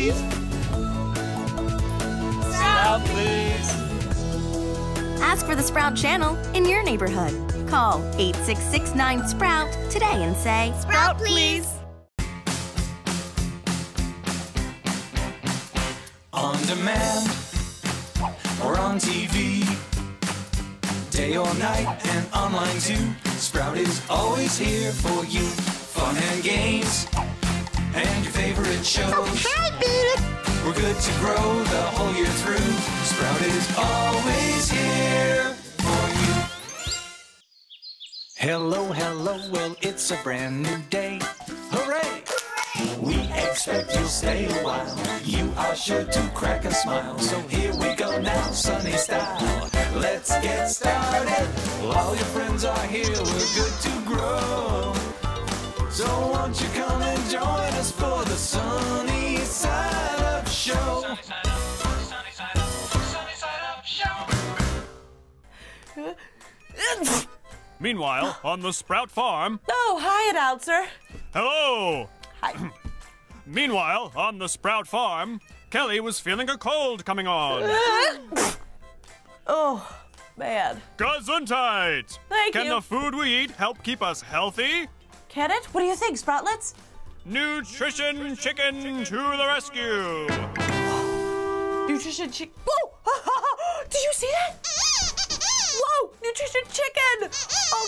please. Sprout, please. Ask for the Sprout channel in your neighborhood. Call 8669 Sprout today and say, Sprout, please. On demand or on TV, day or night and online too. Sprout is always here for you. Fun and games and your favorite shows. Good to grow the whole year through. Sprout is always here for you. Hello, hello, well, it's a brand new day. Hooray! We expect you'll stay a while. You are sure to crack a smile. So here we go now, sunny style. Let's get started. All your friends are here, we're good to grow. So won't you come and Meanwhile, on the Sprout Farm. Oh, hi, announcer. Hello! Hi. Meanwhile, on the Sprout Farm, Kelly was feeling a cold coming on. oh, man. Gesundheit! Thank Can you. the food we eat help keep us healthy? Can it? What do you think, Sproutlets? Nutrition Chicken to the rescue! Nutrition chicken. Whoa! Did you see that? Whoa! Nutrition chicken! Oh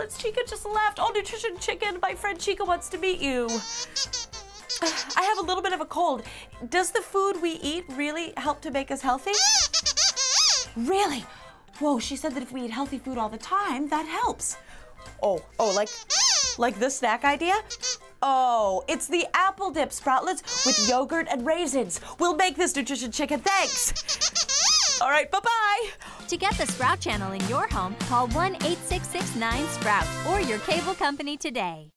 Sproutlets Chica just left. All Nutrition Chicken, my friend Chica wants to meet you. I have a little bit of a cold. Does the food we eat really help to make us healthy? Really? Whoa, she said that if we eat healthy food all the time, that helps. Oh, oh, like, like this snack idea? Oh, it's the apple dip sproutlets with yogurt and raisins. We'll make this nutrition chicken. Thanks. All right, bye-bye. To get the Sprout channel in your home, call 1 866 9 Sprout or your cable company today.